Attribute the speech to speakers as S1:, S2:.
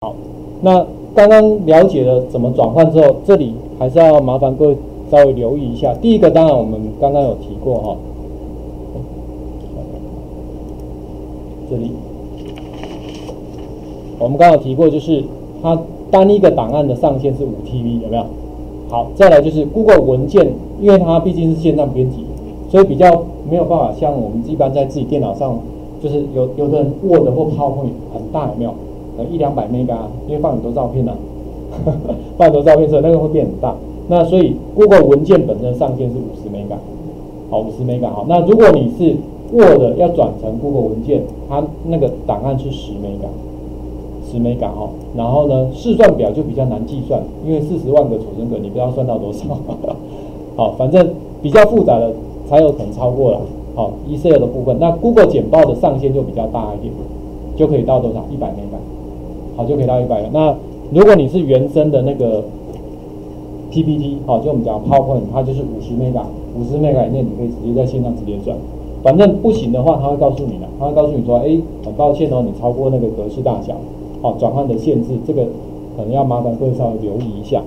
S1: 好，那刚刚了解了怎么转换之后，这里还是要麻烦各位稍微留意一下。第一个，当然我们刚刚有提过哈，这里我们刚刚有提过，就是它单一个档案的上限是五 TB，有没有？好，再来就是 Google 文件，因为它毕竟是线上编辑，所以比较没有办法像我们一般在自己电脑上，就是有有的人 Word 或 PowerPoint 很大，有没有？呃，一两百 mega，因为放很多照片呐，放很多照片，所以那个会变很大。那所以 Google 文件本身上限是五十 mega，好，五十 mega 好。那如果你是 Word 要转成 Google 文件，它那个档案是十 mega。十美感哦，然后呢，试算表就比较难计算，因为四十万个储存格，你不知道算到多少。好，反正比较复杂的才有可能超过了。好，Excel 的部分，那 Google 简报的上限就比较大一点，就可以到多少？一百美感。好，就可以到一百个。那如果你是原生的那个 PPT，好，就我们讲 PowerPoint，它就是五十美感，五十美感以内你可以直接在线上直接转。反正不行的话，他会告诉你的，他会告诉你说，哎，很抱歉哦，你超过那个格式大小。好，转换的限制，这个可能要麻烦各位稍微留意一下。